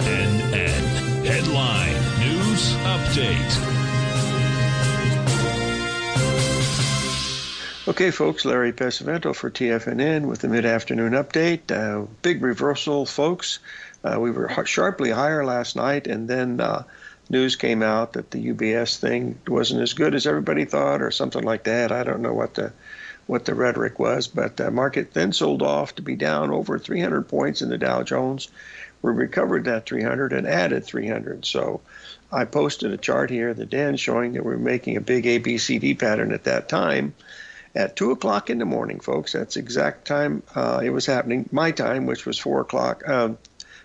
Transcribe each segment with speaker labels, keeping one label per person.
Speaker 1: TFNN. Headline News Update.
Speaker 2: Okay, folks, Larry Pesavento for TFNN with the mid afternoon update. Uh, big reversal, folks. Uh, we were sharply higher last night, and then uh, news came out that the UBS thing wasn't as good as everybody thought, or something like that. I don't know what the what the rhetoric was, but the market then sold off to be down over 300 points in the Dow Jones. We recovered that 300 and added 300. So I posted a chart here, the Dan showing that we are making a big ABCD pattern at that time. At 2 o'clock in the morning, folks, that's exact time uh, it was happening, my time, which was 4 o'clock, uh,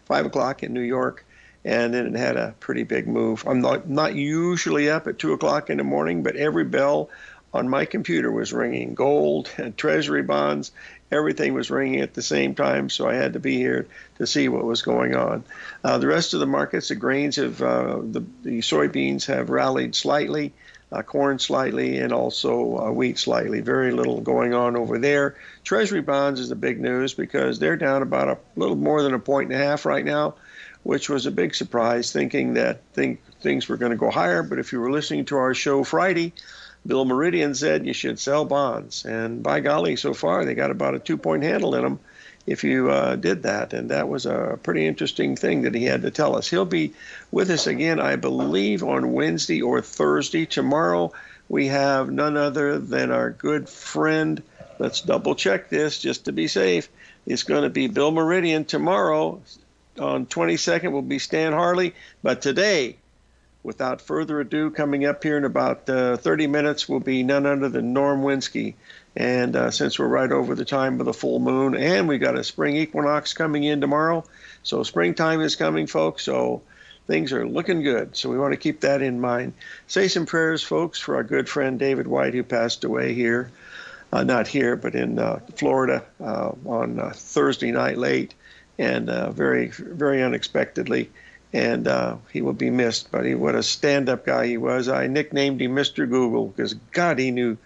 Speaker 2: 5 o'clock in New York and then it had a pretty big move. I'm not not usually up at two o'clock in the morning, but every bell on my computer was ringing. Gold and treasury bonds, everything was ringing at the same time. So I had to be here to see what was going on. Uh, the rest of the markets, the grains have uh, the the soybeans have rallied slightly. Uh, corn slightly, and also uh, wheat slightly. Very little going on over there. Treasury bonds is the big news because they're down about a little more than a point and a half right now which was a big surprise, thinking that think, things were going to go higher. But if you were listening to our show Friday, Bill Meridian said you should sell bonds. And by golly, so far they got about a two point handle in them if you uh, did that. And that was a pretty interesting thing that he had to tell us. He'll be with us again, I believe, on Wednesday or Thursday. Tomorrow we have none other than our good friend. Let's double check this just to be safe. It's going to be Bill Meridian tomorrow, on 22nd will be Stan Harley. But today, without further ado, coming up here in about uh, 30 minutes will be none other than Norm Winski. And uh, since we're right over the time of the full moon, and we got a spring equinox coming in tomorrow, so springtime is coming, folks. So things are looking good. So we want to keep that in mind. Say some prayers, folks, for our good friend David White, who passed away here, uh, not here, but in uh, Florida uh, on uh, Thursday night late and uh, very, very unexpectedly. And uh, he will be missed. But he, what a stand-up guy he was. I nicknamed him Mr. Google because God, he knew,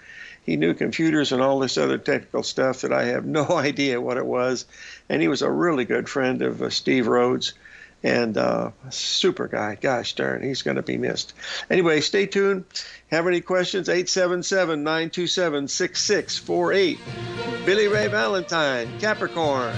Speaker 2: he knew computers and all this other technical stuff that I have no idea what it was. And he was a really good friend of uh, Steve Rhodes and uh, super guy. Gosh darn, he's going to be missed. Anyway, stay tuned. Have any questions? 877 927 6648. Billy Ray Valentine, Capricorn.